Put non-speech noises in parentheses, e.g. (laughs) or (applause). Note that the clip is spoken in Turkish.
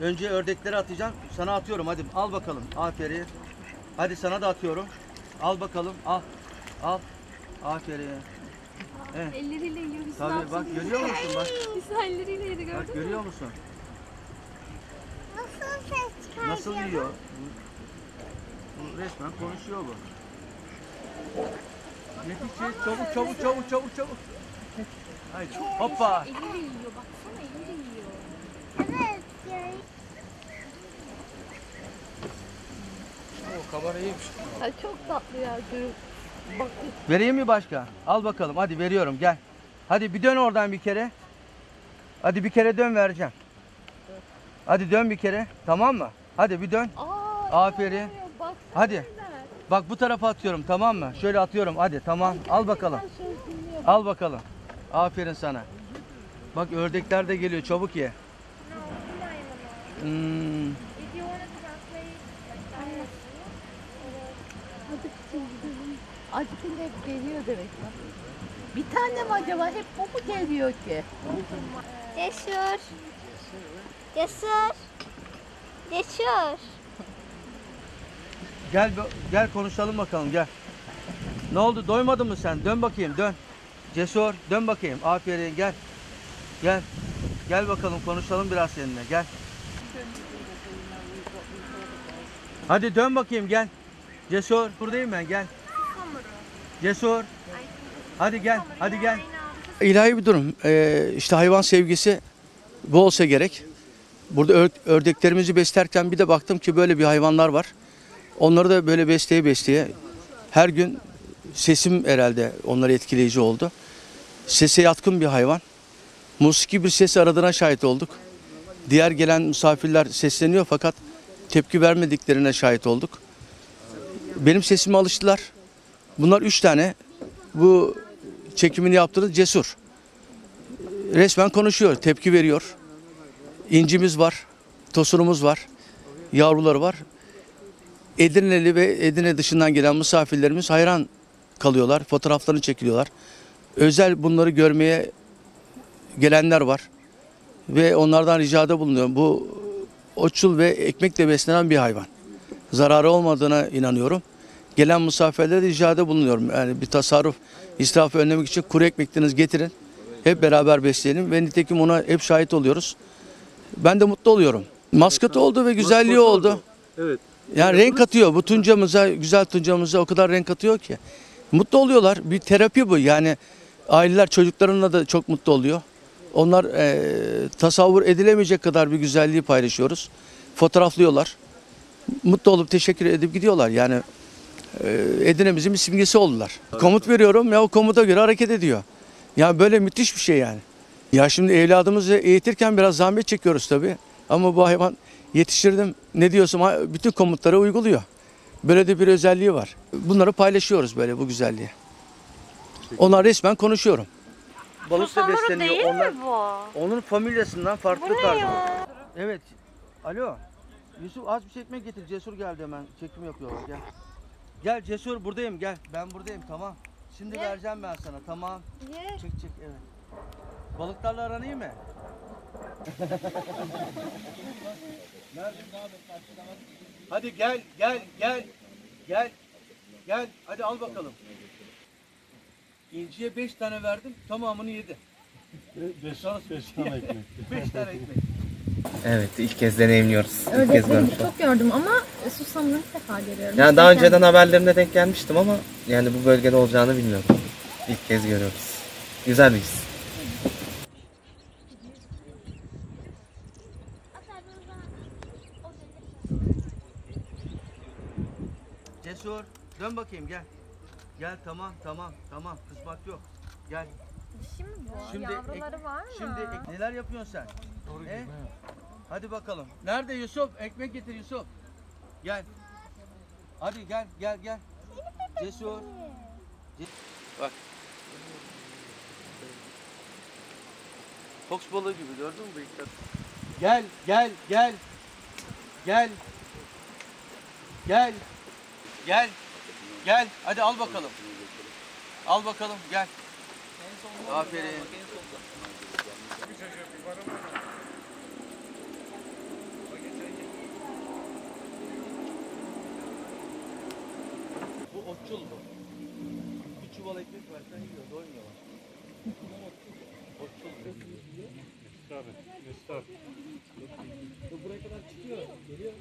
Önce ördekleri atacağım. Sana atıyorum hadi al bakalım. Aferin. Hadi sana da atıyorum. Al bakalım. Al. Al. Aferin. Evet. Elleriyle yiyor. Hüsnü Tabii bak görüyor musun bak. (laughs) Elleriyle yedi gördün Bak mü? görüyor musun? Nasıl ses çıkarıyor? Nasıl yiyor? Bu, bu resmen konuşuyor bu. Yetişeceğiz. Çabuk çabuk çabuk çabuk çabuk. Haydi. Hoppa. Eliyle yiyor. Baksana eliyle yiyor. Evet. ya. O kabara iyiymiş. Ay çok tatlı ya. Dur. Bak Vereyim mi başka? Al bakalım. Hadi veriyorum. Gel. Hadi bir dön oradan bir kere. Hadi bir kere dön vereceğim. Hadi dön bir kere. Tamam mı? Hadi bir dön. Aa, Aferin. Baksana Hadi. Bak bu tarafa atıyorum tamam mı? Şöyle atıyorum. Hadi tamam. Al bakalım. Dinliyor. Al bakalım. Aferin sana. Bak ördekler de geliyor. Çabuk ye. Hmm. Acıkınca hep geliyor demek. Bir tane mi acaba? Hep o mu geliyor ki? Cesur. Cesur. Cesur. Gel gel konuşalım bakalım gel. Ne oldu? Doymadın mı sen? Dön bakayım dön. Cesur dön bakayım. Aferin gel. Gel. Gel bakalım konuşalım biraz seninle gel. Hadi dön bakayım gel. Cesur buradayım ben gel. Cesur. Hadi gel. Hadi gel. İlahi bir durum. Ee, işte hayvan sevgisi bu olsa gerek. Burada ör- ördeklerimizi beslerken bir de baktım ki böyle bir hayvanlar var. Onları da böyle besleye besleye her gün sesim herhalde onları etkileyici oldu. Sese yatkın bir hayvan. Musiki bir ses aradığına şahit olduk. Diğer gelen misafirler sesleniyor fakat tepki vermediklerine şahit olduk. Benim sesime alıştılar. Bunlar üç tane. Bu çekimini yaptırdı cesur. Resmen konuşuyor, tepki veriyor. İncimiz var, tosunumuz var, yavruları var. Edirneli ve Edirne dışından gelen misafirlerimiz hayran kalıyorlar, fotoğraflarını çekiliyorlar. Özel bunları görmeye gelenler var ve onlardan ricada bulunuyorum. Bu oçul ve ekmekle beslenen bir hayvan. Zararı olmadığına inanıyorum. Gelen misafirlere de ricada bulunuyorum. Yani bir tasarruf, israfı önlemek için kuru ekmeklerinizi getirin. Hep beraber besleyelim ve nitekim ona hep şahit oluyoruz. Ben de mutlu oluyorum. Maskot oldu ve güzelliği oldu. Evet. Yani renk katıyor. Bu tuncamıza, güzel tuncamıza o kadar renk katıyor ki. Mutlu oluyorlar. Bir terapi bu. Yani aileler çocuklarına da çok mutlu oluyor. Onlar eee, tasavvur edilemeyecek kadar bir güzelliği paylaşıyoruz. Fotoğraflıyorlar. Mutlu olup teşekkür edip gidiyorlar. Yani Edirne'mizin bir simgesi oldular. Komut veriyorum ya o komuta göre hareket ediyor. Ya böyle müthiş bir şey yani. Ya şimdi evladımızı eğitirken biraz zahmet çekiyoruz tabii. Ama bu hayvan yetiştirdim ne diyorsam bütün komutları uyguluyor. Böyle de bir özelliği var. Bunları paylaşıyoruz böyle bu güzelliği. Onlar resmen konuşuyorum. Balıkla besleniyor. Onlar, bu? onun familyasından farklı Bu ne tarzı. ya? Evet. Alo. Yusuf az bir şey ekmek getir. Cesur geldi hemen. Çekim yapıyorlar. Gel. Gel Cesur buradayım gel. Ben buradayım tamam. Şimdi vereceğim ben sana tamam. Ye. Çık çık evet. Balıklarla aran iyi mi? Hadi gel gel gel. Gel. Gel hadi al bakalım. İnciye beş tane verdim tamamını yedi. Beş tane beş tane ekmek. (laughs) Beş tane ekmek. Evet ilk kez deneyimliyoruz. İlk kez görmüş. çok gördüm ama susamını ilk defa görüyorum. Yani daha önceden haberlerine denk gelmiştim ama yani bu bölgede olacağını bilmiyordum. İlk kez görüyoruz. Güzel bir his. Cesur dön bakayım gel. Gel tamam tamam tamam kızmak yok. Gel. Dişi mi bu? Şimdi Yavruları ek- var mı? Şimdi ek- neler yapıyorsun sen? He? Hadi bakalım. Nerede Yusuf? Ekmek getir Yusuf. Gel. Hadi gel gel gel. Cesur. Ce- Bak. Fox balığı gibi gördün mü bıyıkları? Gel gel gel. Gel. Gel. Gel. Gel. Hadi al bakalım. Al bakalım gel. Aferin. Otçul bu. Bir çuval ekmek versen yiyor, doymuyorlar. Otçul bu. Tabii. Mesut abi. Buraya kadar çıkıyor. Geliyor.